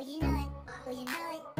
Well, you know it. Well, you know it.